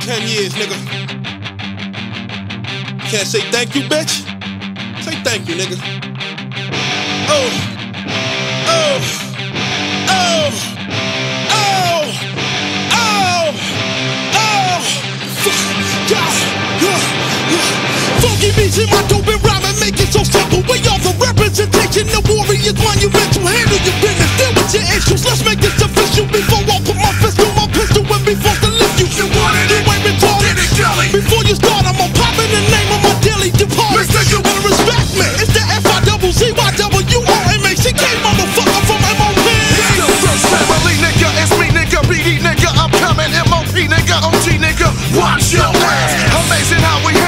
Ten years, nigga. Can't say thank you, bitch. Say thank you, nigga. Oh, oh, oh, oh, oh, oh. Fuck, yeah, yeah, yeah. Funky beats in my dope and rhyme and make it so simple. We are the representation of warriors, monumental. Handle your business, deal with your issues. OG nigga, watch your ass. Amazing how we